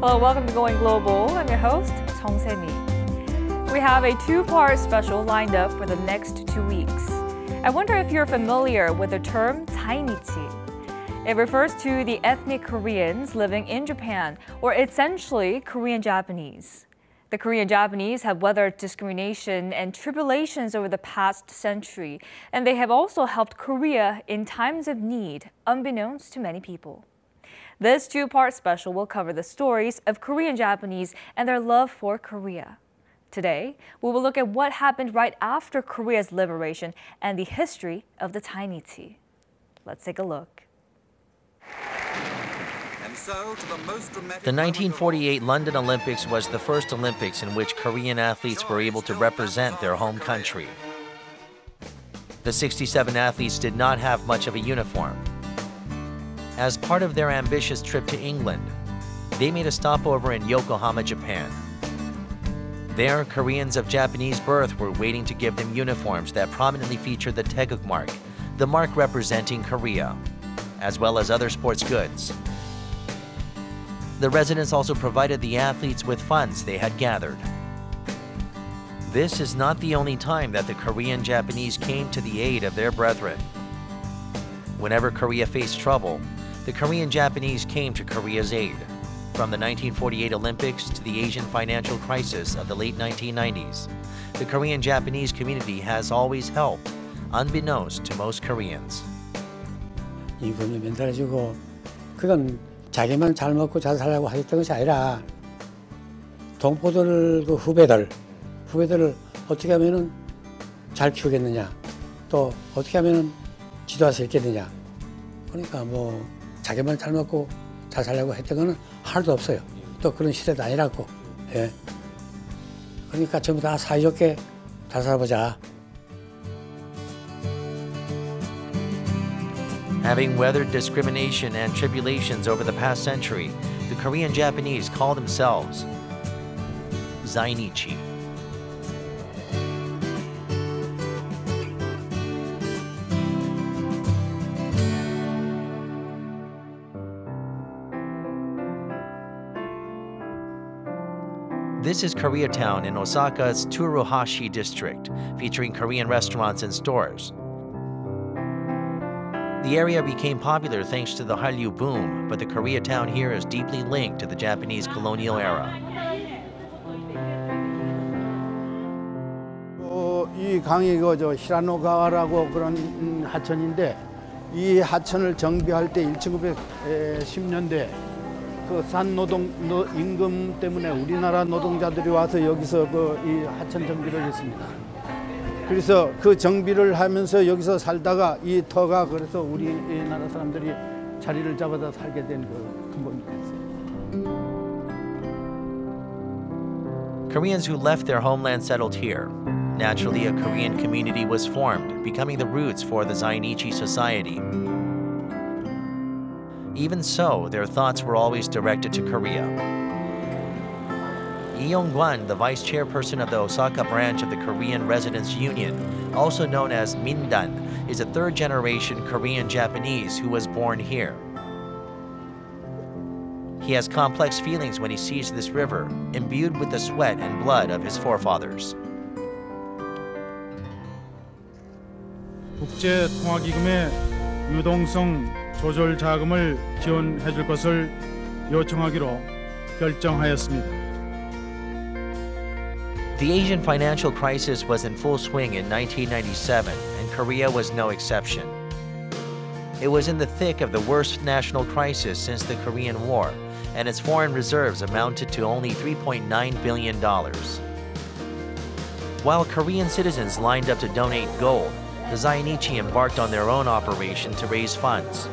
Hello, welcome to Going Global. I'm your host, Song Se-mi. We have a two-part special lined up for the next two weeks. I wonder if you're familiar with the term Zainichi. It refers to the ethnic Koreans living in Japan, or essentially Korean Japanese. The Korean Japanese have weathered discrimination and tribulations over the past century, and they have also helped Korea in times of need, unbeknownst to many people. This two-part special will cover the stories of Korean Japanese and their love for Korea. Today, we will look at what happened right after Korea's liberation and the history of the Zainichi. Let's take a look. The 1948 London Olympics was the first Olympics in which Korean athletes were able to represent their home country. The 67 athletes did not have much of a uniform. As part of their ambitious trip to England, they made a stopover in Yokohama, Japan. There, Koreans of Japanese birth were waiting to give them uniforms that prominently featured the Taeguk mark, the mark representing Korea, as well as other sports goods. The residents also provided the athletes with funds they had gathered. This is not the only time that the Korean Japanese came to the aid of their brethren. Whenever Korea faced trouble, the Korean Japanese came to Korea's aid. From the 1948 Olympics to the Asian financial crisis of the late 1990s, the Korean Japanese community has always helped, unbeknownst to most Koreans. 임금을 면달해주고 그건 자기만 잘 먹고 잘 살라고 하셨던 것이 아니라 동포들 그 후배들 후배들을 어떻게 하면은 잘 키우겠느냐 또 어떻게 하면은 지도할 수 있겠느냐 그러니까 뭐 자기만 잘 먹고 잘 살려고 했던 거는 하나도 없어요 또 그런 시대도 아니라고 예. 그러니까 전부 다 사이좋게 잘 살아보자 Having weathered discrimination and tribulations over the past century, the Korean Japanese call themselves Zainichi. This is Koreatown in Osaka's Tsuruhashi district, featuring Korean restaurants and stores. The area became popular thanks to the Hallyu boom, but the Koreatown here is deeply linked to the Japanese colonial era. 어, 이 강이 그저 히라노가와라고 그런 하천인데 이 하천을 정비할 때 1910년대 그 산노동 임금 때문에 우리나라 노동자들이 와서 여기서 그 이 하천 정비를 했습니다. 그래서 그 정비를 하면서 여기서 살다가 이 터가 그래서 우리나라 사람들이 자리를 잡아서 살게 된 그 근본이 됐어요. Koreans who left their homeland settled here. Naturally, a Korean community was formed, becoming the roots for the Zainichi society. Even so, their thoughts were always directed to Korea. Lee Yong-gwan, the vice chairperson of the Osaka branch of the Korean Residents Union, also known as Mindan, is a third-generation Korean Japanese who was born here. He has complex feelings when he sees this river, imbued with the sweat and blood of his forefathers. 국제통화기금의 유동성 조절 자금을 지원해 줄 것을 요청하기로 결정하였습니다. The Asian financial crisis was in full swing in 1997, and Korea was no exception. It was in the thick of the worst national crisis since the Korean War, and its foreign reserves amounted to only $3.9 billion. While Korean citizens lined up to donate gold, the Zainichi embarked on their own operation to raise funds.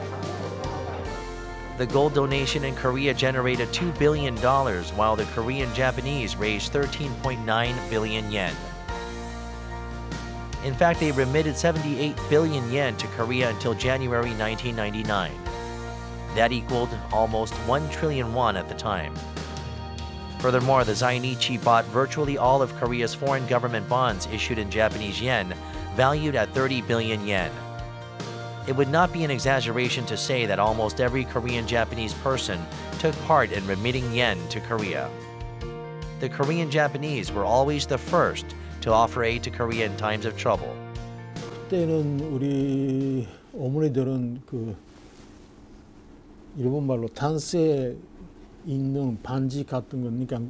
The gold donation in Korea generated $2 billion, while the Korean Japanese raised 13.9 billion yen. In fact, they remitted 78 billion yen to Korea until January 1999. That equaled almost 1 trillion won at the time. Furthermore, the Zainichi bought virtually all of Korea's foreign government bonds issued in Japanese yen, valued at 30 billion yen. It would not be an exaggeration to say that almost every Korean Japanese person took part in remitting yen to Korea. The Korean Japanese were always the first to offer aid to Korea in times of trouble. 그때는 우리 어머니들은 그 일본 말로 단세 있는 반지 같은 거 그러니까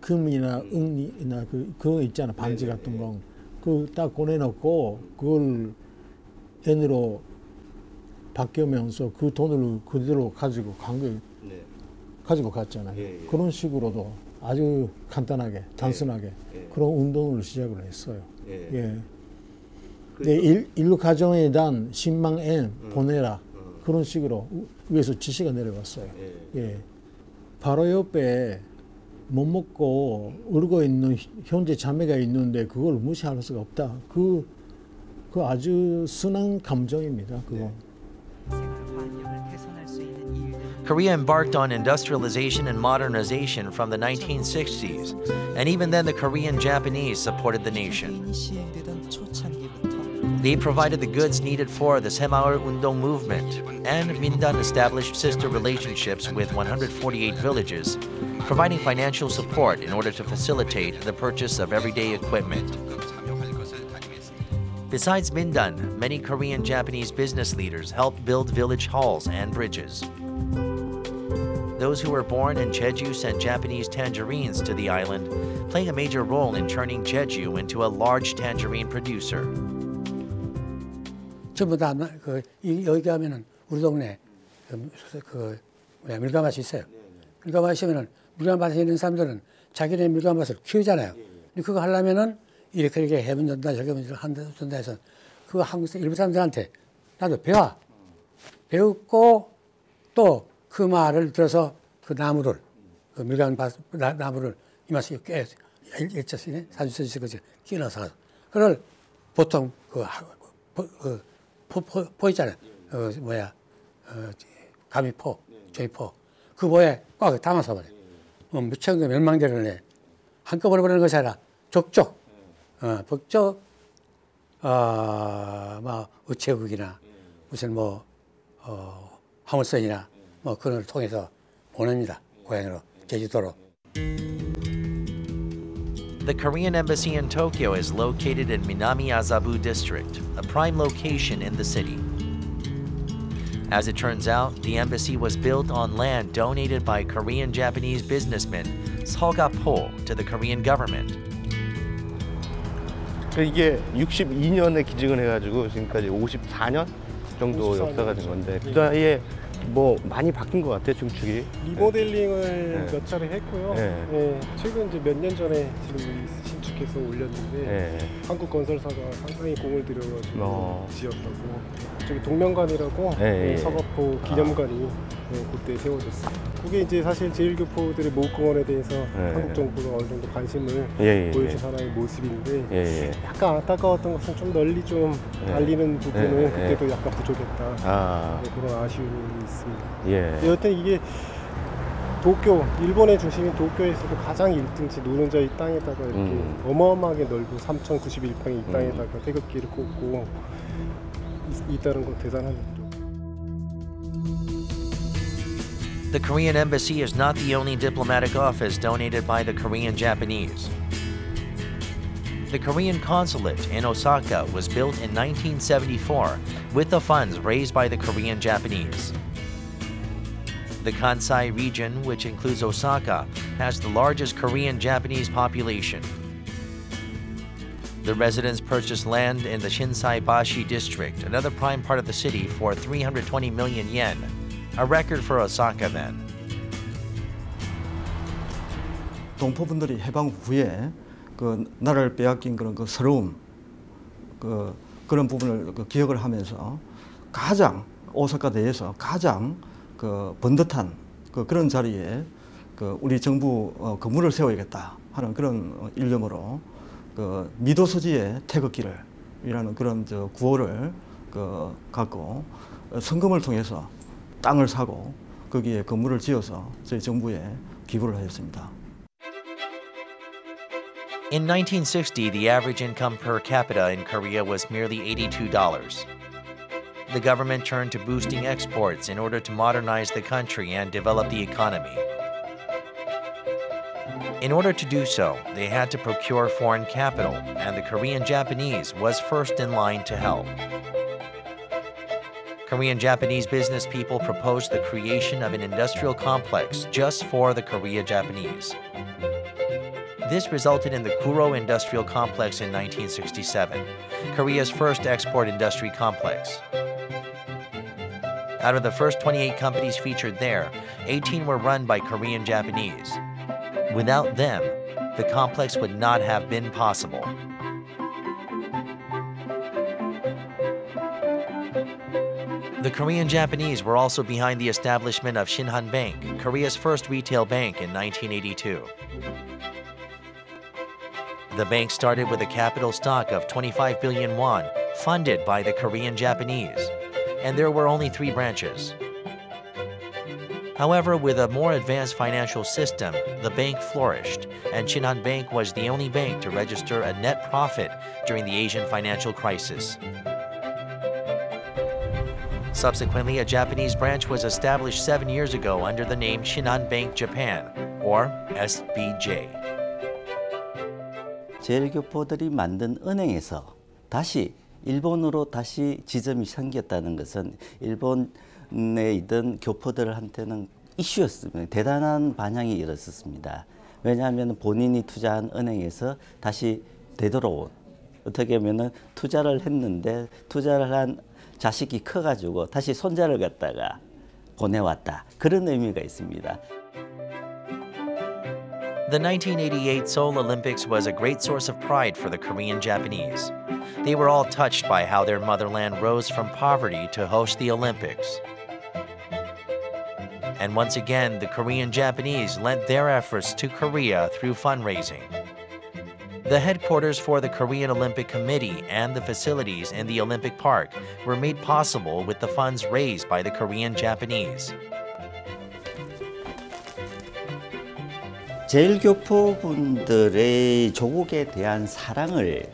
금이나 은이나 그 그거 있잖아 반지 같은 거 그 딱 보내놓고 그걸 N으로 바뀌면서 그 돈을 그대로 가지고 간 거, 가지고 갔잖아요. 그런 식으로도 아주 간단하게, 단순하게 그런 운동을 시작을 했어요. 예. 네, 일, 일로 가정에 대한 10만 엔 보내라. 그런 식으로 위에서 지시가 내려갔어요. 예. 바로 옆에 못 먹고 울고 있는 형제 자매가 있는데 그걸 무시할 수가 없다. 그, 그 아주 순한 감정입니다. 그거. Korea embarked on industrialization and modernization from the 1960s, and even then the Korean-Japanese supported the nation. They provided the goods needed for the Saemaul Undong movement, and Mindan established sister relationships with 148 villages, providing financial support in order to facilitate the purchase of everyday equipment. Besides Mindan, many Korean Japanese business leaders helped build village halls and bridges. Those who were born in Jeju sent Japanese tangerines to the island, playing a major role in turning Jeju into a large tangerine producer. 전부 다그 여기 가면은 우리 동네 그, 그 뭐야 밀가맛이 있어요. 밀가맛이 면은 밀가맛에 있는 사람들은 자기네 밀가맛을 키우잖아요. 근데 그거 하려면은 이렇게 이렇게 해면 된다 저렇게 하면 한다 된다 해서 그 한국 일부 사람들한테 나도 배워 배웠고 또 그 말을 들어서 그 나무를 그 밀가맛 나무를 이마서 깨 일자시네 사주서지 그지 끼어서 그걸 보통 그, 그 포, 포, 포 있잖아요. 어, 뭐야, 어, 가미포, 조이포. 그 뭐에 꽉 담아서 버려. 어, 무천 개, 개를 내. 한꺼번에 버리는 것이 아니라 족족, 북쪽 어, 우체국이나 무슨 뭐 어, 화물선이나 뭐 그런 걸 통해서 보냅니다. 고향으로 제주도로. The Korean embassy in Tokyo is located in Minami Azabu district, a prime location in the city. As it turns out, the embassy was built on land donated by Korean-Japanese businessman Seo Gap-ho to the Korean government. 이게 62년에 기증을 해가지고 지금까지 54년 정도 54년 역사가 된 건데 그 사이에 뭐 많이 바뀐 것 같아요 중축이 리모델링을 네. 몇 차례 했고요. 네. 네, 최근 이제 몇 년 전에 지금 신축해서 올렸는데 네. 한국 건설사가 상당히 공을 들여가지고 어. 지었다고. 저기 동명관이라고 네, 네, 예. 서가포 기념관이 네, 그때 세워졌어요. 그게 이제 사실 제1교포들의 모국공원에 대해서 네. 한국 정부가 어느 정도 관심을 예, 예, 보여준 예. 하나의 모습인데 예, 예. 약간 안타까웠던 것은 좀 널리 좀 네. 알리는 부분은. 그때도 약간 부족했다. 아, 네, 그런 아쉬움이 있습니다. 예. 여튼 이게 도쿄, 일본의 중심인 도쿄에서도 가장 1등지 노른자 이 땅에다가 이렇게 음. 어마어마하게 넓은 3,091평의 이 음. 땅에다가 태극기를 꽂고 이- 있다는 건 대단한 The Korean embassy is not the only diplomatic office donated by the Korean Japanese. The Korean consulate in Osaka was built in 1974 with the funds raised by the Korean Japanese. The Kansai region, which includes Osaka, has the largest Korean Japanese population. The residents purchased land in the Shinsaibashi district, another prime part of the city, for 320 million yen, a record for Osaka then. 동포분들이 해방 후에 그 나라를 빼앗긴 그런 그 서러움 그 그런 부분을 그 기억을 하면서 가장 오사카 내에서 가장 그 번듯한 그 그런 자리에 그 우리 정부 어, 건물을 세워야겠다 하는 그런 어, 일념으로 그 미도 서지의 태극기를 이라는 그런 저 구호를 그 갖고 어, 성금을 통해서 땅을 사고 거기에 건물을 지어서 저희 정부에 기부를 하였습니다. In 1960, the average income per capita in Korea was merely $82. the government turned to boosting exports in order to modernize the country and develop the economy. In order to do so, they had to procure foreign capital, and the Korean Japanese was first in line to help. Korean Japanese business people proposed the creation of an industrial complex just for the Korea Japanese. This resulted in the Kuro Industrial Complex in 1967, Korea's first export industry complex. Out of the first 28 companies featured there, 18 were run by Korean Japanese. Without them, the complex would not have been possible. The Korean Japanese were also behind the establishment of Shinhan Bank, Korea's first retail bank in 1982. The bank started with a capital stock of 25 billion won, funded by the Korean Japanese, and there were only three branches. However, with a more advanced financial system, the bank flourished, and Shinhan Bank was the only bank to register a net profit during the Asian financial crisis. Subsequently, a Japanese branch was established seven years ago under the name Shinhan Bank Japan, or SBJ. 제일교포들이 만든 은행에서 다시 일본으로 다시 지점이 생겼다는 것은 일본에 있던 교포들한테는 이슈였습니다. 대단한 반향이 일었었습니다. 왜냐하면 본인이 투자한 은행에서 다시 되돌아온 어떻게 하면 투자를 했는데 투자를 한 자식이 커가지고 다시 손자를 갖다가 보내왔다. 그런 의미가 있습니다. The 1988 Seoul Olympics was a great source of pride for the Korean Japanese. They were all touched by how their motherland rose from poverty to host the Olympics. And once again, the Korean Japanese lent their efforts to Korea through fundraising. The headquarters for the Korean Olympic Committee and the facilities in the Olympic Park were made possible with the funds raised by the Korean Japanese. 제일교포분들의 조국에 대한 사랑을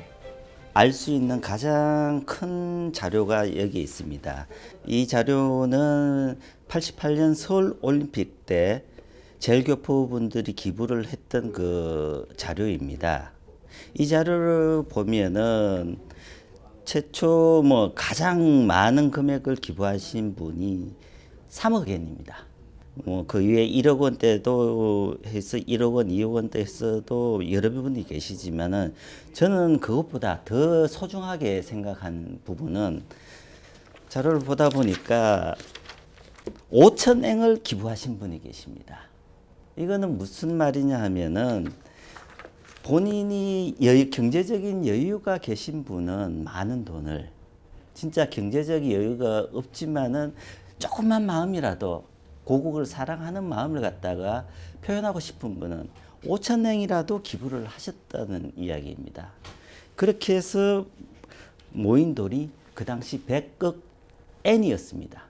알 수 있는 가장 큰 자료가 여기 있습니다. 이 자료는 88년 서울 올림픽 때 제일교포분들이 기부를 했던 그 자료입니다. 이 자료를 보면은 최초 뭐 가장 많은 금액을 기부하신 분이 3억 엔입니다. 뭐그 위에 1억 원대도 해서 1억 원, 2억 원대 했어도 여러 분이 계시지만은 저는 그것보다 더 소중하게 생각한 부분은 자료를 보다 보니까 5천행을 기부하신 분이 계십니다. 이거는 무슨 말이냐 하면은 본인이 여유, 경제적인 여유가 계신 분은 많은 돈을 진짜 경제적 여유가 없지만은 조금만 마음이라도 고국을 사랑하는 마음을 갖다가 표현하고 싶은 분은 5천 행이라도 기부를 하셨다는 이야기입니다. 그렇게 해서 모인 돈이 그 당시 100억 엔이었습니다.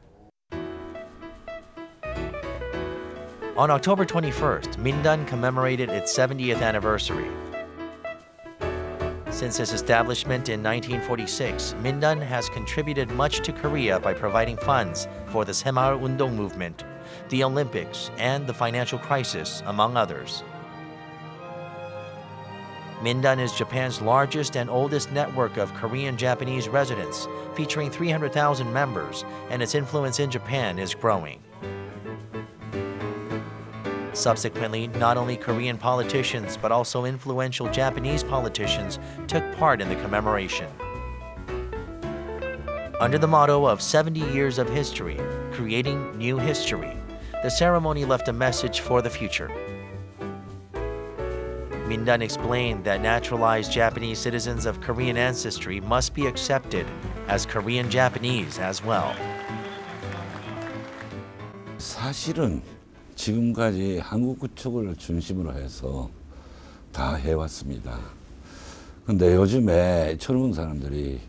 On October 21st, Mindan commemorated its 70th anniversary. Since its establishment in 1946, Mindan has contributed much to Korea by providing funds for the Saemaul Undong movement the Olympics, and the financial crisis, among others. Mindan is Japan's largest and oldest network of Korean Japanese residents, featuring 300,000 members, and its influence in Japan is growing. Subsequently, not only Korean politicians but also influential Japanese politicians took part in the commemoration. Under the motto of 70 Years of History, Creating New History, the ceremony left a message for the future. Mindan explained that naturalized Japanese citizens of Korean ancestry must be accepted as Korean Japanese as well. 사실은 지금까지 한국 구축을 중심으로 해서 다 해왔습니다. 근데 요즘에 젊은 사람들이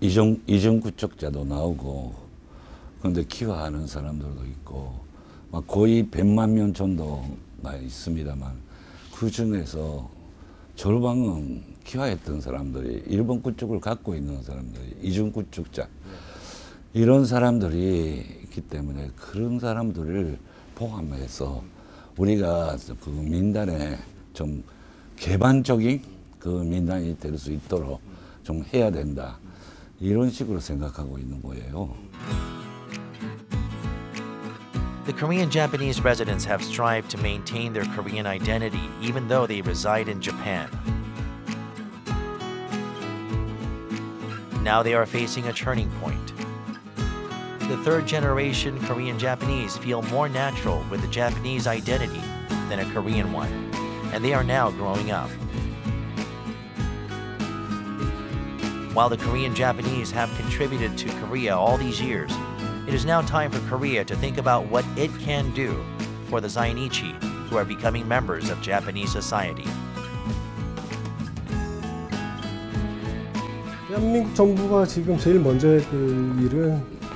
이중, 이중 구축자도 나오고, 근데 키워하는 사람들도 있고, 거의 100만 명 정도가 있습니다만 그 중에서 절반은 키화했던 사람들이 일본 구축을 갖고 있는 사람들이 이중 구축자 이런 사람들이 있기 때문에 그런 사람들을 포함해서 우리가 그 민단에 좀 개방적인 그 민단이 될 수 있도록 좀 해야 된다. 이런 식으로 생각하고 있는 거예요. The Korean Japanese residents have strived to maintain their Korean identity even though they reside in Japan. Now they are facing a turning point. The third generation Korean Japanese feel more natural with a Japanese identity than a Korean one, and they are now growing up. While the Korean Japanese have contributed to Korea all these years, it is now time for Korea to think about what it can do for the Zainichi who are becoming members of Japanese society. 대한민국 정부가 지금 제일 먼저 해야 될 일은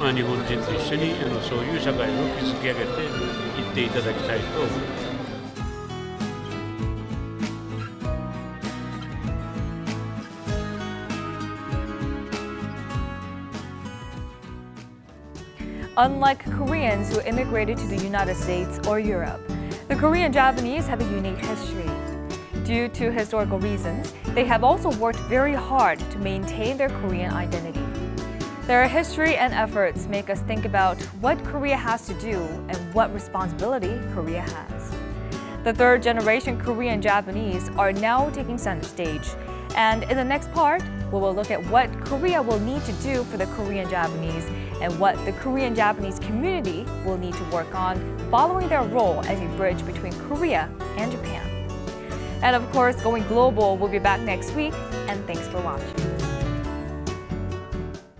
まあ、日本人と一緒にあのそういう社会を築き上げていっていただきたいと思います。Unlike Koreans who immigrated to the United States or Europe, the Korean Japanese have a unique history. Due to historical reasons, they have also worked very hard to maintain their Korean identity. Their history and efforts make us think about what Korea has to do and what responsibility Korea has. The third generation Korean Japanese are now taking center stage. And in the next part, we will look at what Korea will need to do for the Korean Japanese and what the Korean Japanese community will need to work on following their role as a bridge between Korea and Japan. And of course, Going Global will be back next week, and thanks for watching.